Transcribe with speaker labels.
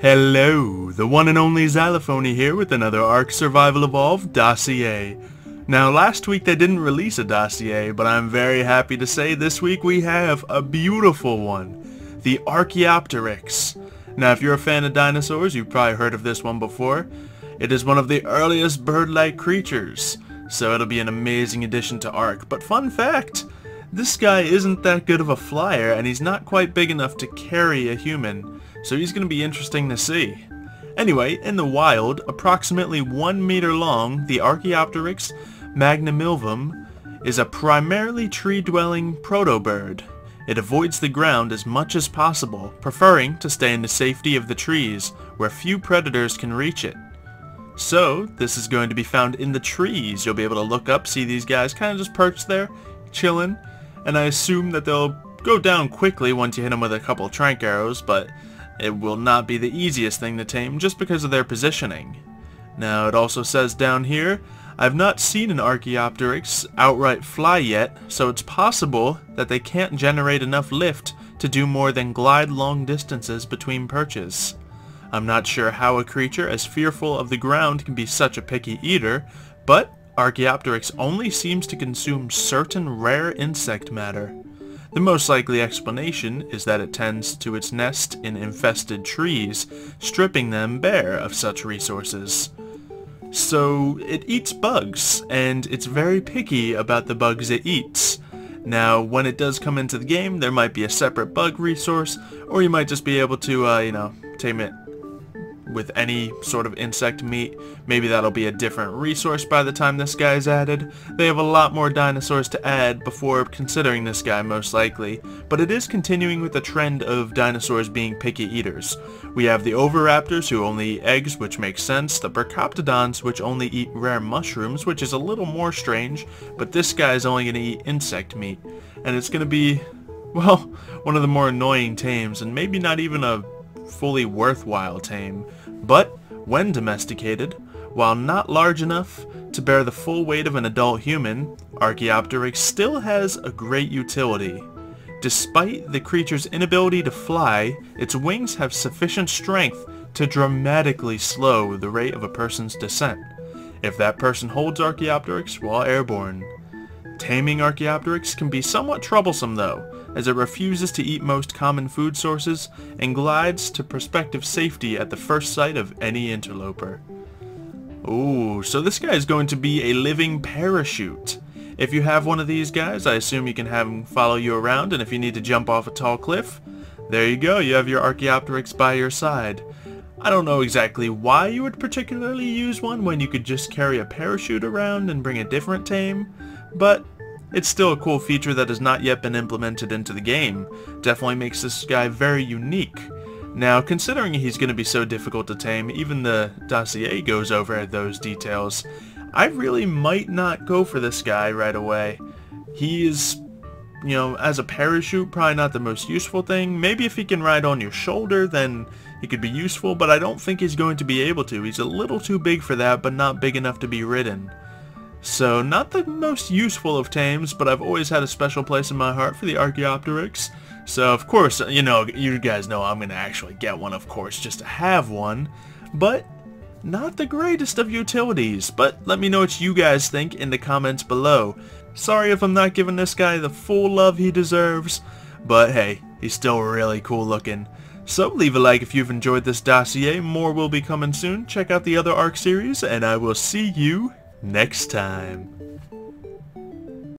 Speaker 1: Hello, the one and only Xylophoney here with another Ark Survival Evolved dossier. Now last week they didn't release a dossier, but I'm very happy to say this week we have a beautiful one. The Archaeopteryx. Now if you're a fan of dinosaurs, you've probably heard of this one before. It is one of the earliest bird-like creatures, so it'll be an amazing addition to Ark. But fun fact, this guy isn't that good of a flyer and he's not quite big enough to carry a human so he's going to be interesting to see. Anyway, in the wild, approximately 1 meter long, the Archaeopteryx magnamilvum is a primarily tree-dwelling protobird. It avoids the ground as much as possible, preferring to stay in the safety of the trees, where few predators can reach it. So, this is going to be found in the trees. You'll be able to look up, see these guys kind of just perched there, chilling, and I assume that they'll go down quickly once you hit them with a couple trank arrows, but it will not be the easiest thing to tame just because of their positioning. Now it also says down here, I've not seen an Archaeopteryx outright fly yet, so it's possible that they can't generate enough lift to do more than glide long distances between perches. I'm not sure how a creature as fearful of the ground can be such a picky eater, but Archaeopteryx only seems to consume certain rare insect matter. The most likely explanation is that it tends to its nest in infested trees, stripping them bare of such resources. So it eats bugs, and it's very picky about the bugs it eats. Now, when it does come into the game, there might be a separate bug resource, or you might just be able to, uh, you know, tame it with any sort of insect meat. Maybe that'll be a different resource by the time this guy's added. They have a lot more dinosaurs to add before considering this guy most likely, but it is continuing with the trend of dinosaurs being picky eaters. We have the Oviraptors who only eat eggs, which makes sense, the Procoptodons which only eat rare mushrooms, which is a little more strange, but this guy is only going to eat insect meat, and it's going to be, well, one of the more annoying tames, and maybe not even a fully worthwhile tame, but when domesticated, while not large enough to bear the full weight of an adult human, Archaeopteryx still has a great utility. Despite the creature's inability to fly, its wings have sufficient strength to dramatically slow the rate of a person's descent, if that person holds Archaeopteryx while airborne. Taming Archaeopteryx can be somewhat troublesome though, as it refuses to eat most common food sources and glides to prospective safety at the first sight of any interloper. Ooh, so this guy is going to be a living parachute. If you have one of these guys, I assume you can have him follow you around, and if you need to jump off a tall cliff, there you go, you have your Archaeopteryx by your side. I don't know exactly why you would particularly use one when you could just carry a parachute around and bring a different tame, but it's still a cool feature that has not yet been implemented into the game. Definitely makes this guy very unique. Now, considering he's going to be so difficult to tame, even the dossier goes over those details, I really might not go for this guy right away. He is, you know, as a parachute, probably not the most useful thing. Maybe if he can ride on your shoulder, then he could be useful, but I don't think he's going to be able to. He's a little too big for that, but not big enough to be ridden. So, not the most useful of tames, but I've always had a special place in my heart for the Archaeopteryx. So, of course, you know, you guys know I'm going to actually get one, of course, just to have one. But, not the greatest of utilities. But, let me know what you guys think in the comments below. Sorry if I'm not giving this guy the full love he deserves. But, hey, he's still really cool looking. So leave a like if you've enjoyed this dossier, more will be coming soon, check out the other ARK series, and I will see you next time.